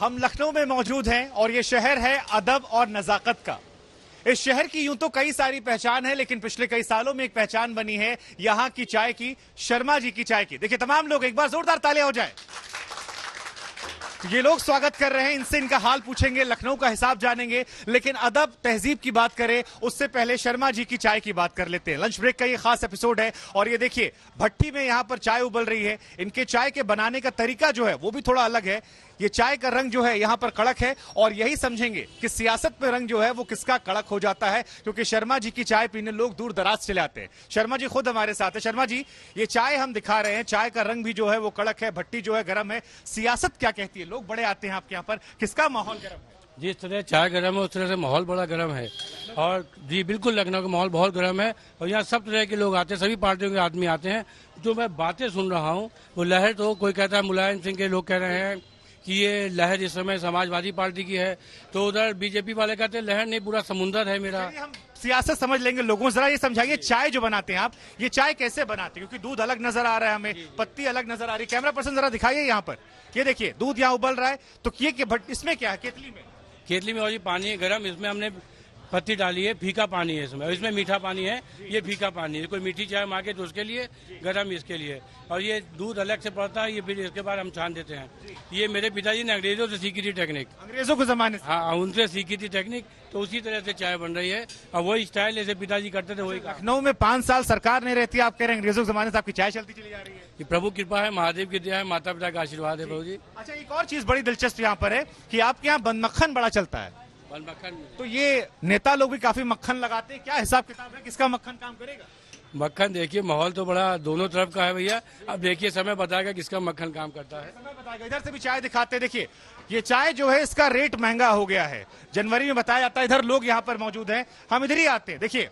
हम लखनऊ में मौजूद हैं और ये शहर है अदब और नजाकत का। इस शहर की यूँ तो कई सारी पहचान है, लेकिन पिछले कई सालों में एक पहचान बनी है यहाँ की चाय की, शर्मा जी की चाय की। देखिए, तमाम लोग एक बार जोरदार ताले हो जाए। ये लोग स्वागत कर रहे हैं, इनसे इनका हाल पूछेंगे, लखनऊ का हिसाब जानेंगे, लेकिन अदब तहजीब की बात करें, उससे पहले शर्मा जी की चाय की बात कर लेते हैं। लंच ब्रेक का ये खास एपिसोड है, और ये देखिए, भट्टी में यहाँ पर चाय उबल रही है। इनके चाय के बनाने का तरीका जो है, वो भी थोड़ा अलग है। ये चाय का रंग जो है यहाँ पर कड़क है और यही समझेंगे कि सियासत में रंग जो है वो किसका कड़क हो जाता है, क्योंकि शर्मा जी की चाय पीने लोग दूर दराज चले आते हैं। शर्मा जी खुद हमारे साथ है। शर्मा जी, ये चाय हम दिखा रहे हैं, चाय का रंग भी जो है वो कड़क है, भट्टी जो है गर्म है। सियासत क्या कहती है? लोग बड़े आते हैं आपके यहाँ पर। किसका माहौल गर्म है? जिस तरह चाय गर्म है, उस तरह से माहौल बड़ा गर्म है। और जी, बिल्कुल लखनऊ का माहौल बहुत गर्म है और यहाँ सब तरह के लोग आते हैं, सभी पार्टियों के आदमी आते हैं। जो मैं बातें सुन रहा हूँ, वो लहर तो कोई कहता है, मुलायम सिंह के लोग कह रहे हैं कि ये लहर इस समय समाजवादी पार्टी की है तो उधर बीजेपी वाले कहते हैं लहर नहीं पूरा समुंदर है मेरा। सियासत समझ लेंगे लोगों जरा ये समझाइए चाय जो बनाते हैं आप ये चाय कैसे बनाते हैं? क्योंकि दूध अलग नज़र आ रहा है हमें पत्ती अलग नज़र आ रही है। कैमरा पर्सन जरा दिखाइए यहाँ पर। ये देखिए दूध यहाँ उबल रहा है तो ये इसमें क्या है? केतली में। केतली में और ये पानी है गर्म इसमें हमने पत्ती डाली है फीका पानी है इसमें। इसमें मीठा पानी है ये फीका पानी है। कोई मीठी चाय मांगे तो उसके लिए गर्म इसके लिए। और ये दूध अलग से पड़ता है ये फिर इसके बाद हम छान देते हैं। ये मेरे पिताजी ने अंग्रेज़ों से सीखी थी टेक्निक अंग्रेज़ों के जमाने हाँ उनसे सीखी थी टेक्निक तो उसी तरह से चाय बन रही है। और वही स्टाइल जैसे पिताजी करते थे वही लखनऊ में पाँच साल सरकार नहीं रहती आप कह रहे हैं अंग्रेज़ों के जमाने से आपकी चाय चलती चली जा रही है। ये प्रभु कृपा है महादेव की दया है माता पिता का आशीर्वाद है प्रभु जी। अच्छा एक और चीज़ बड़ी दिलचस्प यहाँ पर है की आपके यहाँ बंद मक्खन बड़ा चलता है। मक्खन। तो ये नेता लोग भी काफ़ी मक्खन लगाते हैं। क्या हिसाब किताब है? किसका मक्खन काम करेगा? मक्खन देखिए माहौल तो बड़ा दोनों तरफ़ का है भैया। अब देखिए समय बताएगा किसका मक्खन काम करता है। समय बताएगा। इधर से भी चाय दिखाते हैं। देखिए ये चाय जो है इसका रेट महँगा हो गया है। जनवरी में बताया जाता है इधर लोग यहाँ पर मौजूद हैं। हम इधर ही आते हैं। देखिए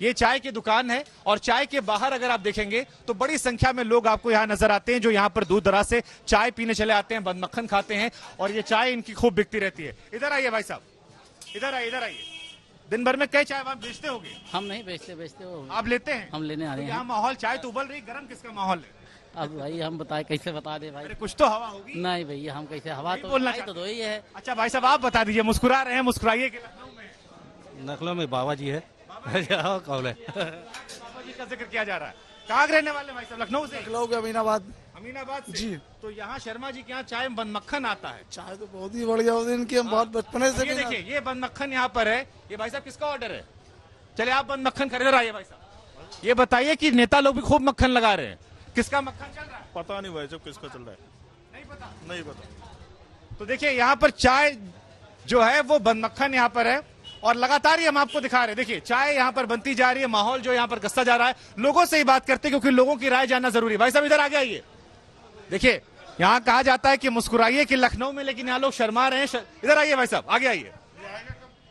ये चाय की दुकान है और चाय के बाहर अगर आप देखेंगे तो बड़ी संख्या में लोग आपको यहाँ नज़र आते हैं जो यहाँ पर दूर दराज से चाय पीने चले आते हैं बंद मक्खन खाते हैं और ये चाय इनकी खूब बिकती रहती है। इधर आइए भाई साहब। इधर आइए इधर आइए। दिन भर में कई चाय आप बेचते होंगे। हम नहीं बेचते बेचते हो आप लेते हैं। हम लेने आ रहे यहाँ हैं। माहौल चाय तो उबल रही गर्म किसका माहौल है? अब भाई हम बताए कैसे बता दे भाई? कुछ तो हवा होगी। नहीं भैया हम कैसे हवा तो बोलना तो दो ही है। अच्छा भाई साहब आप बता दीजिए मुस्कुरा रहे हैं मुस्कुराइए कि लखनऊ में? नकलों में बाबा जी है। हाँ, कौल है? बाबा जी का ज़िक्र किया जा रहा है। कहाँ रहने वाले भाई साहब लखनऊ से। लखनऊ के अमीनाबाद। अमीनाबाद से। जी। तो यहाँ शर्मा जी के यहाँ चाय में बंद मक्खन आता है। चाय तो बहुत ही बढ़िया होती है इनकी हम बहुत बचपने से ये देखिए ये बंद मक्खन यहाँ पर है। ये भाई साहब किसका ऑर्डर है? चले आप बंद मक्खन खरीद आइए भाई साहब। ये बताइए की नेता लोग भी खूब मक्खन लगा रहे हैं। किसका मक्खन चल रहा है? पता नहीं भाई साहब किसका चल रहा है। नहीं पता। नहीं पता। तो देखिए यहाँ पर चाय जो है वो बंद मक्खन यहाँ पर है। और लगातार ही हम आपको दिखा रहे हैं। देखिए चाय यहाँ पर बनती जा रही है माहौल जो यहाँ पर गस्ता जा रहा है। लोगों से ही बात करते हैं क्योंकि लोगों की राय जानना ज़रूरी है। भाई साहब इधर आगे आइए देखिए यहाँ कहा जाता है कि मुस्कुराइए कि लखनऊ में लेकिन यहाँ लोग शर्मा रहे हैं। शर... इधर आइए भाई साहब आगे आइए।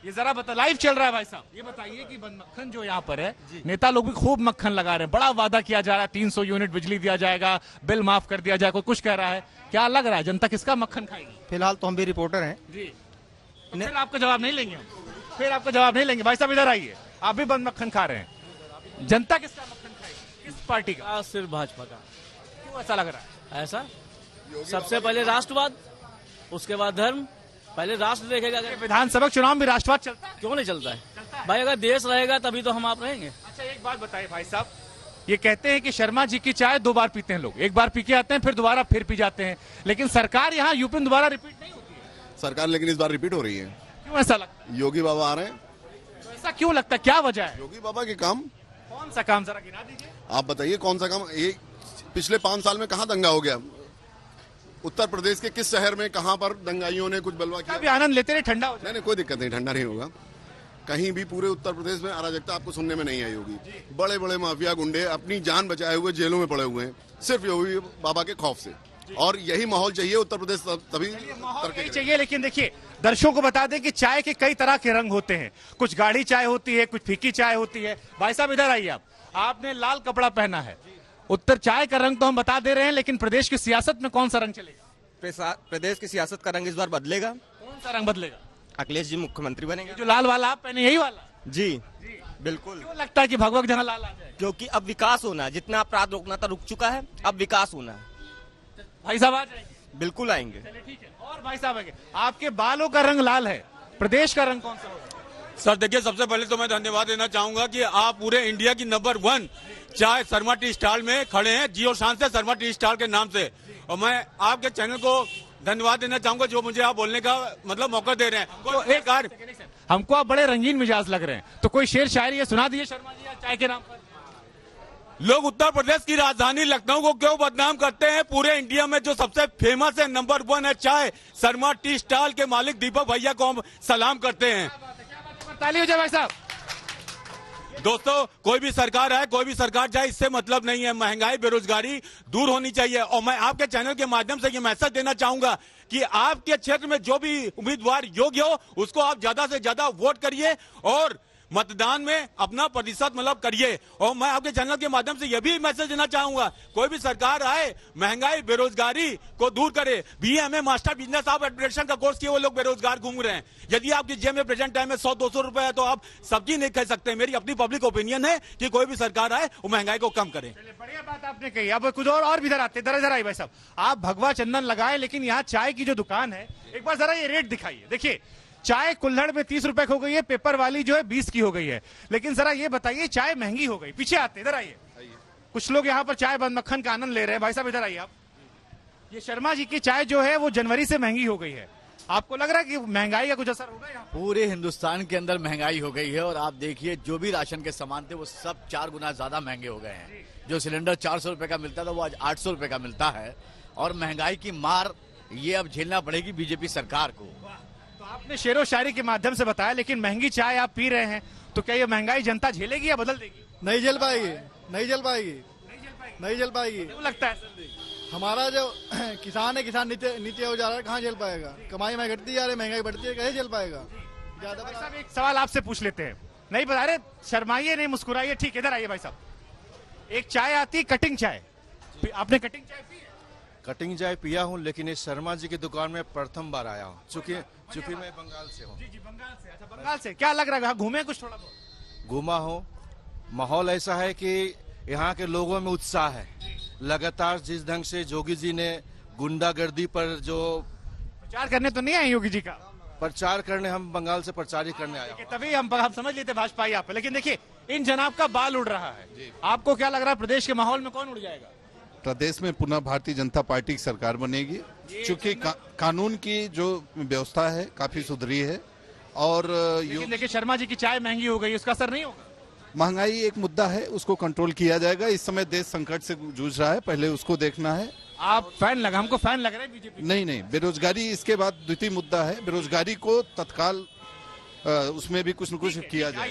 ये जरा बता लाइव चल रहा है भाई साहब। ये बताइए कि मक्खन जो यहाँ पर है नेता लोग भी खूब मक्खन लगा रहे हैं। बड़ा वादा किया जा रहा है तीन सौ यूनिट बिजली दिया जाएगा बिल माफ़ कर दिया जाएगा कोई कुछ कह रहा है। क्या लग रहा है जनता किसका मक्खन खाएगी? फ़िलहाल तो हम भी रिपोर्टर हैं। जी। तो आपका जवाब नहीं लेंगे हम। फिर आपका जवाब नहीं लेंगे। भाई साहब इधर आइए। आप भी बंद मक्खन खा रहे हैं। जनता किसका मक्खन खाएगी? किस पार्टी का? सिर्फ़ भाजपा का। क्यों ऐसा लग रहा है? ऐसा? सबसे पहले राष्ट्रवाद उसके बाद धर्म। पहले राष्ट्र देखेगा अगर विधानसभा चुनाव में राष्ट्रवाद चलता है। क्यों नहीं चलता है? भाई अगर देश रहेगा तभी तो हम आप रहेंगे। अच्छा एक बात बताइए भाई साहब। ये कहते हैं कि शर्मा जी की चाय दो बार पीते हैं लोग। एक बार पी के आते हैं फिर दोबारा फिर पी जाते हैं। लेकिन सरकार यहाँ यूपी में दोबारा रिपीट नहीं होती है। सरकार लेकिन इस बार रिपीट हो रही है। क्यों ऐसा लगता है योगी बाबा आ रहे हैं। तो ऐसा क्यों लगता है? क्या वजह है? योगी बाबा के काम। कौन सा काम? जरा गिना दीजिए। आप बताइए कौन सा काम? ये पिछले पाँच साल में कहाँ दंगा हो गया? उत्तर प्रदेश के किस शहर में कहाँ पर दंगाइयों ने कुछ बलवा क्या? आनंद लेते रहे ठंडा नहीं नहीं कोई दिक्कत नहीं ठंडा नहीं होगा। कहीं भी पूरे उत्तर प्रदेश में अराजकता आपको सुनने में नहीं आई होगी। बड़े बड़े माफिया गुंडे अपनी जान बचाए हुए जेलों में पड़े हुए हैं सिर्फ़ योगी बाबा के खौफ से। और यही माहौल चाहिए उत्तर प्रदेश तभी। चाहिए लेकिन देखिए दर्शकों को बता दें कि चाय के कई तरह के रंग होते हैं। कुछ गाढ़ी चाय होती है कुछ फीकी चाय होती है। भाई साहब इधर आइए आप। आपने लाल कपड़ा पहना है। उत्तर चाय का रंग तो हम बता दे रहे हैं लेकिन प्रदेश की सियासत में कौन सा रंग चलेगा? प्रदेश की सियासत का रंग इस बार बदलेगा। कौन सा रंग बदलेगा? अखिलेश जी मुख्यमंत्री बनेंगे। जो लाल वाला आप पहने यही वाला? जी बिल्कुल। क्यों लगता है कि भगवत जहाँ लाल आ जाए? क्योंकि अब विकास होना है। जितना अपराध रोकना था रुक चुका है। अब विकास होना है। भाई साहब आ जाएँगे। बिल्कुल आएँगे। चलिए ठीक है। और भाई साहब आगे। आपके बालों का रंग लाल है। प्रदेश का रंग कौन सा होगा? सर देखिए सबसे पहले तो मैं धन्यवाद देना चाहूँगा कि आप पूरे इंडिया की नंबर वन चाय शर्मा टी स्टॉल में खड़े हैं जियो शान से शर्मा टी स्टॉल के नाम से। और मैं आपके चैनल को धन्यवाद देना चाहूँगा जो मुझे आप बोलने का मतलब मौका दे रहे हैं। तो एक हमको आप बड़े रंगीन मिजाज लग रहे हैं। तो कोई शेर शायरी सुना दिए शर्मा जी चाय के नाम पर? लोग उत्तर प्रदेश की राजधानी लखनऊ को क्यों बदनाम करते हैं? पूरे इंडिया में जो सबसे फ़ेमस है नंबर वन है चाय शर्मा टी स्टॉल के मालिक दीपक भैया को हम सलाम करते हैं। ताली हो भाई साहब। दोस्तों कोई भी सरकार आए कोई भी सरकार जाए इससे मतलब नहीं है। महँगाई बेरोजगारी दूर होनी चाहिए। और मैं आपके चैनल के माध्यम से ये मैसेज देना चाहूँगा कि आपके क्षेत्र में जो भी उम्मीदवार योग्य हो उसको आप ज़्यादा से ज़्यादा वोट करिए। और मतदान में अपना प्रतिशत मतलब करिए। और मैं आपके चैनल के माध्यम से यह भी मैसेज देना चाहूँगा, कोई भी सरकार आए, महँगाई, बेरोजगारी को दूर करे। BMA master business of administration का कोर्स किए वो लोग बेरोजगार घूम रहे हैं। यदि आपकी जेब में प्रेजेंट टाइम में सौ, दो सौ रुपए है तो आप सब्ज़ी नहीं खा सकते। मेरी अपनी पब्लिक ओपिनियन है कि कोई भी सरकार आए, वो महँगाई को कम करे। बढ़िया बात आपने कही। अब कुछ और भी इधर आते इधर इधर भाई साहब, आप भगवा चंदन लगाए, लेकिन यहाँ चाय की जो दुकान है, एक बार जरा ये रेट दिखाइए। देखिए चाय कुल्हड़ में तीस रुपए की हो गई है पेपर वाली जो है बीस की हो गई है। लेकिन जरा ये बताइए चाय महँगी हो गई। पीछे आते इधर आइए। कुछ लोग यहाँ पर चाय बंद मक्खन का आनंद ले रहे हैं। भाई साहब इधर आइए आप। ये शर्मा जी की चाय जो है वो जनवरी से महँगी हो गई है। आपको लग रहा है कि महँगाई का कुछ असर होगा यहाँ पूरे? हिंदुस्तान के अंदर महँगाई हो गई है और आप देखिए जो भी राशन के सामान थे वो सब चार गुना ज़्यादा महँगे हो गए हैं। जो। सिलेंडर चार सौ रुपए का मिलता था वो आज आठ सौ रुपए का मिलता है। और महँगाई की मार ये अब झेलना पड़ेगी बीजेपी सरकार को। तो आपने शेरो शायरी के माध्यम से बताया लेकिन महँगी चाय आप पी रहे हैं तो क्या ये महँगाई जनता झेलेगी या बदल देगी? नहीं झेल पाएगी नहीं झेल पाएगी नहीं झेल पाएगी। क्यों लगता है हमारा जो किसान है किसान नीचे नीचे हो जा रहा है कहाँ झेल पाएगा? कमाई में घटती जा रही है महँगाई बढ़ती है कैसे झेल पाएगा? ज़्यादा भाई साहब एक सवाल आपसे पूछ लेते हैं। नहीं बता रहे शर्माइए नहीं मुस्कुराइए ठीक इधर आइए भाई साहब। एक चाय आती है कटिंग चाय। आपने कटिंग चाय पी है? कटिंग चाय पिया हूँ लेकिन इस शर्मा जी की दुकान में प्रथम बार आया हूँ। चूँकि चूँकि मैं बंगाल से हूँ। जी जी बंगाल से। अच्छा बंगाल से। क्या लग रहा है? घूमे कुछ थोड़ा बहुत? घूमा हूँ। माहौल ऐसा है कि यहाँ के लोगों में उत्साह है। लगातार जिस ढंग से जोगी जी ने गुंडागर्दी पर जो प्रचार करने तो नहीं आए योगी जी का? प्रचार करने हम बंगाल से प्रचार ही करने है, तभी हम हम समझ लेते भाजपा ही आप लेकिन देखिए इन जनाब का बाल उड़ रहा है। आपको क्या लग रहा है प्रदेश के माहौल में कौन उड़ जाएगा? प्रदेश में पुनः भारतीय जनता पार्टी की सरकार बनेगी। क्योंकि का, कानून की जो व्यवस्था है काफ़ी सुधरी है। और लेकिन देखिए शर्मा जी की चाय महँगी हो गई उसका असर नहीं होगा? महँगाई एक मुद्दा है उसको कंट्रोल किया जाएगा। इस समय देश संकट से जूझ रहा है पहले उसको देखना है। आप फ़ैन लगा हमको फ़ैन लग रहा है बीजेपी नहीं नहीं बेरोजगारी इसके बाद द्वितीय मुद्दा है बेरोजगारी को तत्काल उसमें भी कुछ न कुछ किया जाए।